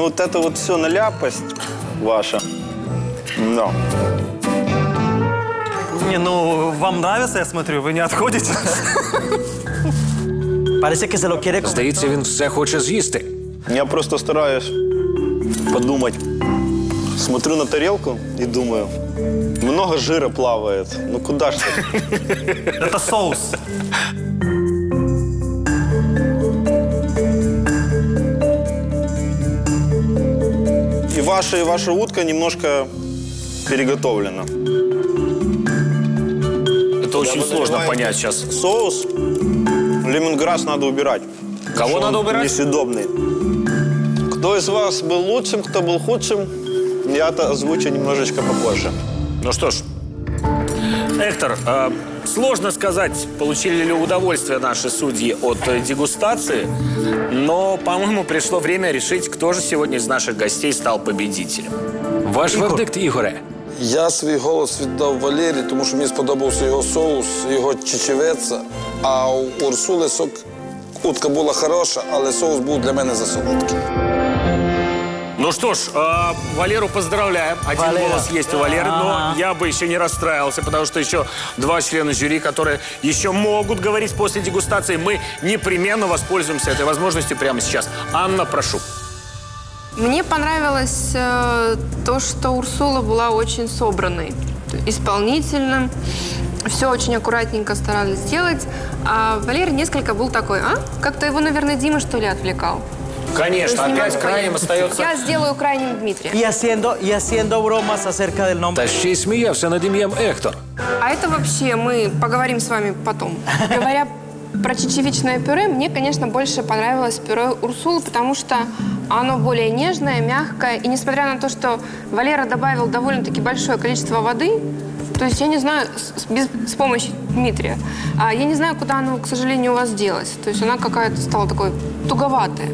Ну вот это вот все наляпость ваша. Да. Не, ну, вам нравится, я смотрю, вы не отходите. Parece que se lo quiere comer. Здається, він все хоче з'їсти. Я просто стараюсь подумать. Смотрю на тарелку и думаю, много жира плавает. Ну куда ж ты? Это соус. И ваша, и ваша утка немножко переготовлена. Это очень сложно понять сейчас. Соус, лемонграсс надо убирать. Кого надо убирать? Несъедобный. Кто из вас был лучшим, кто был худшим, я это озвучу немножечко попозже. Ну что ж, Эктор, э, сложно сказать, получили ли удовольствие наши судьи от э, дегустации, но, по-моему, пришло время решить, кто же сегодня из наших гостей стал победителем. Ваш вердикт, Ігоре. Я свій голос віддав Валері, тому що мені сподобався його соус, його чечевиця. А у Урсули сок утка була хороша, але соус був для мене засолодкий. Ну что ж, э, Валеру поздравляем. Один Валера. голос есть у Валеры, но я бы еще не расстраивался, потому что еще два члена жюри, которые еще могут говорить после дегустации. Мы непременно воспользуемся этой возможностью прямо сейчас. Анна, прошу. Мне понравилось э, то, что Урсула была очень собранной, исполнительным. Все очень аккуратненько старались сделать. А Валерий несколько был такой, а? Как-то его, наверное, Дима, что ли, отвлекал. Конечно, опять крайним остается... Я сделаю крайним Дмитрия. Y haciendo, y haciendo bromas acerca del nombre. Та ще й сміявся над ім'ям Ектор. А это вообще мы поговорим с вами потом. Говоря про чечевичное пюре, мне, конечно, больше понравилось пюре Урсулы, потому что оно более нежное, мягкое. И несмотря на то, что Валера добавил довольно-таки большое количество воды, то есть я не знаю, с, с- без, с помощью Дмитрия, а, я не знаю, куда оно, к сожалению, у вас делось. То есть она какая-то стала такой туговатая.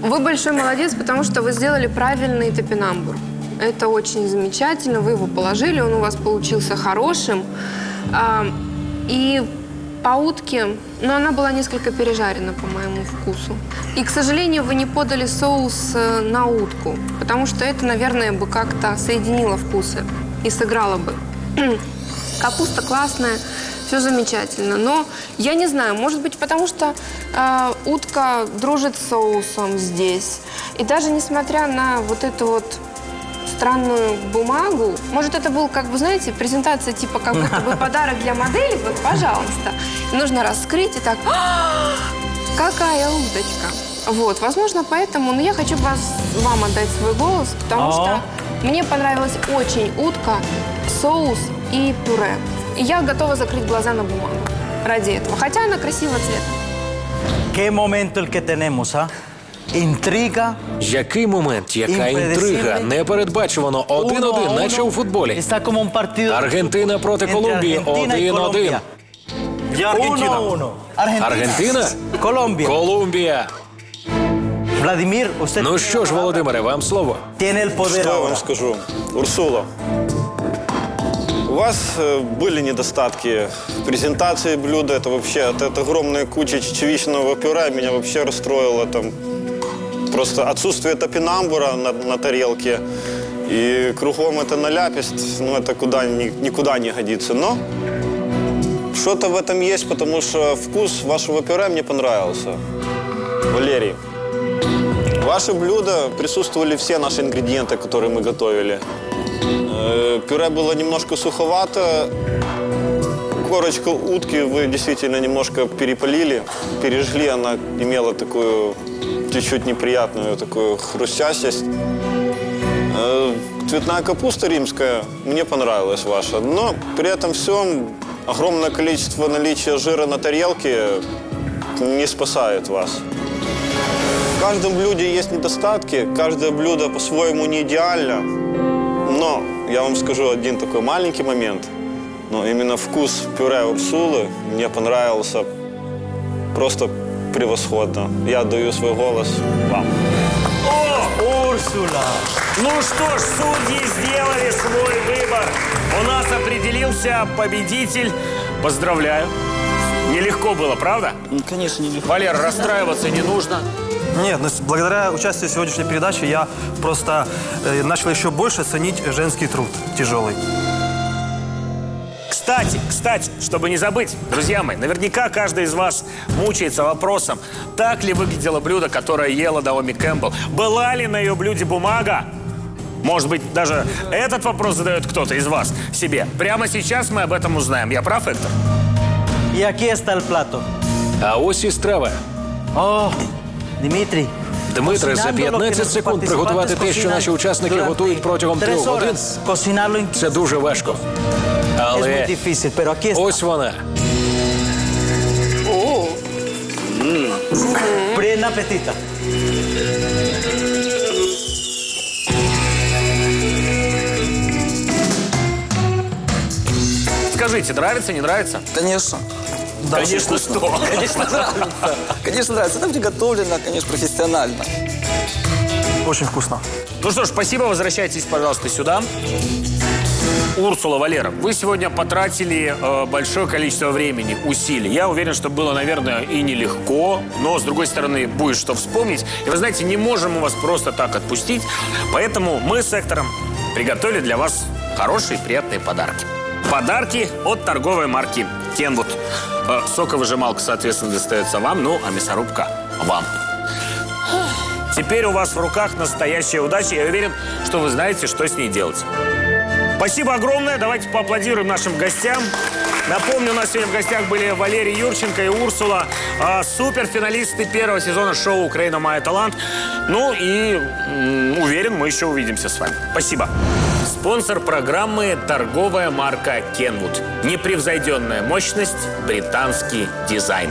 Вы большой молодец, потому что вы сделали правильный топинамбур. Это очень замечательно, вы его положили, он у вас получился хорошим. А, и по утке, но она была несколько пережарена по моему вкусу. И, к сожалению, вы не подали соус э, на утку, потому что это, наверное, бы как-то соединило вкусы и сыграло бы. Капуста классная, все замечательно. Но я не знаю, может быть, потому что э, утка дружит с соусом здесь. И даже несмотря на вот эту вот странную бумагу, может, это был, как бы, знаете, презентация типа как будто бы подарок для модели, вот, пожалуйста. И нужно раскрыть и так, «А, какая уточка. Вот, возможно, поэтому, но я хочу вас, вам отдать свой голос, потому О. что мне понравилась очень утка, соус и пюре. И я готова закрыть глаза на бумагу ради этого. Хотя она красивого цвета. ¿Qué momento el que tenemos, ah? Intriga. Який момент, яка інтрига, непередбачувано uno a один-один, uno. наче у футболі. Аргентина проти Колумбії, Argentina y 1-1. Я Аргентина. Аргентина? Колумбія. Vladimir, usted Ну що ж, Володимире, вам слово. я вам скажу? Урсула, вас э, были недостатки в презентации блюда. Это вообще, это, это огромная куча чечевичного пюре меня вообще расстроило. Там просто отсутствие топинамбура на, на тарелке. И кругом это наляписть, ну это куда, ни- никуда не годится. Но что-то в этом есть, потому что вкус вашего пюре мне понравился. Валерий, ваше блюдо присутствовали все наши ингредиенты, которые мы готовили. Э, Пюре было немножко суховато. Корочку утки вы действительно немножко перепалили, пережгли. Она имела такую чуть-чуть неприятную такую хрустящесть. Э, Цветная капуста римская мне понравилась ваша. Но при этом всем огромное количество наличия жира на тарелке не спасает вас. В каждом блюде есть недостатки, каждое блюдо по-своему не идеально. Я вам скажу один такой маленький момент. Но именно вкус пюре Урсулы мне понравился просто превосходно. Я даю свой голос вам. Úrsula. Ну что ж, судьи сделали свой выбор. У нас определился победитель. Поздравляю. Нелегко было, правда? Конечно, не Валер, расстраиваться не нужно. Нет, ну, благодаря участию в сегодняшней передаче я просто э, начал еще больше ценить женский труд тяжелый. Кстати, кстати, чтобы не забыть, друзья мои, наверняка каждый из вас мучается вопросом, так ли выглядело блюдо, которое ела Наоми Кэмпбелл? Была ли на ее блюде бумага? Может быть, даже этот вопрос задает кто-то из вас себе. Прямо сейчас мы об этом узнаем. Я прав, Эктор? Y aquí está el plato. А ось і страва. Oh, Dimitri. Дмитре, за 15 секунд приготувати те, що наші учасники готують протягом трьох годин. Це дуже важко. Але ось вона. Buen apetito. Скажите, нравится, не нравится? Конечно. Конечно, что? Конечно, нравится. Конечно, нравится. Это приготовлено, конечно, профессионально. Очень вкусно. Ну что ж, спасибо. Возвращайтесь, пожалуйста, сюда. Урсула, Валера, вы сегодня потратили э, большое количество времени, усилий. Я уверен, что было, наверное, и нелегко, но, с другой стороны, будет что вспомнить. И вы знаете, не можем мы вас просто так отпустить, поэтому мы с Эктором приготовили для вас хорошие, приятные подарки. Подарки от торговой марки Кенвуд. Э, соковыжималка, соответственно, достается вам, ну, а мясорубка вам. Теперь у вас в руках настоящая удача. Я уверен, что вы знаете, что с ней делать. Спасибо огромное. Давайте поаплодируем нашим гостям. Напомню, у нас сегодня в гостях были Валерий Юрченко и Урсула, а, суперфиналисты первого сезона шоу «Украина. Моя талант». Ну и уверен, мы еще увидимся с вами. Спасибо. Спонсор программы – торговая марка «Кенвуд». Непревзойденная мощность – британский дизайн.